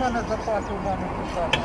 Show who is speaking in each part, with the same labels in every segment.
Speaker 1: А в мене запас у мене тут саме.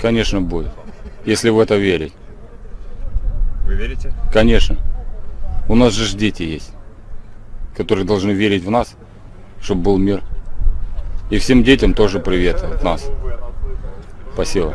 Speaker 2: Конечно, будет. Если в это верить.
Speaker 3: Вы верите?
Speaker 2: Конечно. У нас же ж дети есть, которые должны верить в нас, чтобы был мир. И всем детям тоже привет от нас. Спасибо.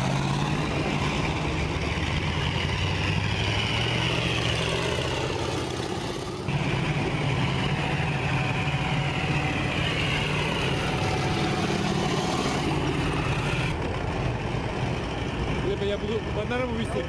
Speaker 4: Я буду по одному висеть.